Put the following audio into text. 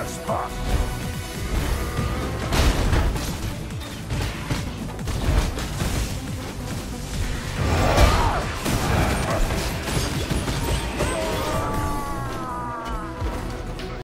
Press.